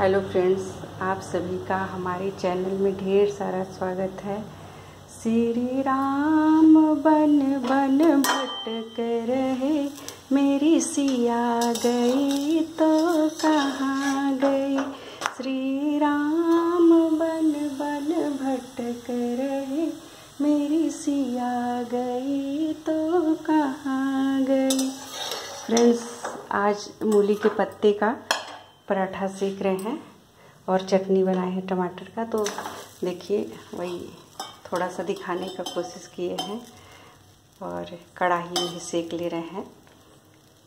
Hello friends, आप सभी का हमारे चैनल में ढेर सारा स्वागत है। श्री राम बन बन, भटक रहे, मेरी सिया गई तो कहाँ गई? श्री राम बन बन, भटक रहे, मेरी सिया गई तो कहाँ गई? फ्रेंड्स, आज मूली के पत्ते का पराठा सेक रहे हैं और चटनी बनाए हैं टमाटर का तो देखिए, वही थोड़ा सा दिखाने का कोशिश किए हैं और कढ़ाई में ही सेक ले रहे हैं।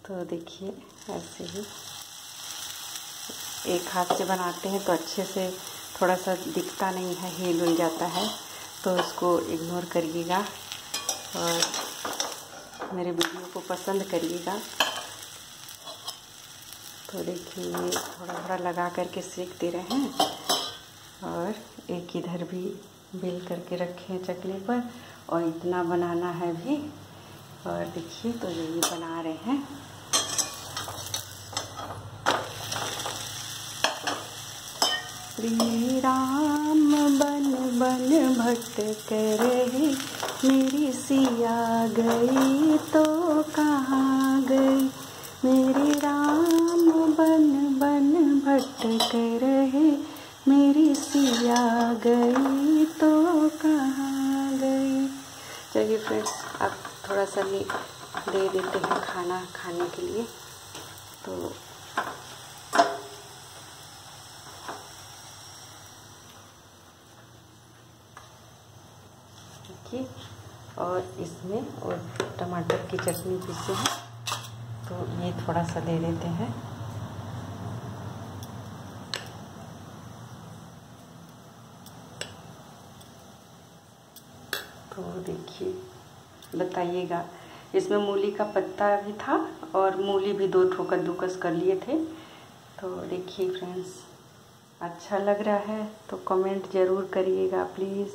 तो देखिए, ऐसे ही एक हाथ से बनाते हैं तो अच्छे से थोड़ा सा दिखता नहीं है, हिल उल जाता है तो उसको इग्नोर करिएगा और मेरे वीडियो को पसंद करिएगा। तो देखिए थोड़ा थोड़ा लगा करके सेक दे रहे। हैं और एक इधर भी बेल करके रखे चकले पर, और इतना बनाना है भी। और देखिए तो यही बना रहे हैं। श्री राम बन बन भटक रहे मेरी सिया गई तो कहाँ गई? मेरी भटक रहे, मेरी सिया गई तो कहाँ गई? चलिए फ्रेंड्स अब थोड़ा सा ले दे देते हैं खाना खाने के लिए। तो देखिए, और इसमें और टमाटर की चटनी पीसे हैं। तो ये थोड़ा सा दे देते हैं। तो देखिए। बताइएगा। इसमें मूली का पत्ता भी था और मूली भी दो ठोकर दुकस कर लिए थे। तो देखिए फ्रेंड्स अच्छा लग रहा है तो कमेंट ज़रूर करिएगा, प्लीज़।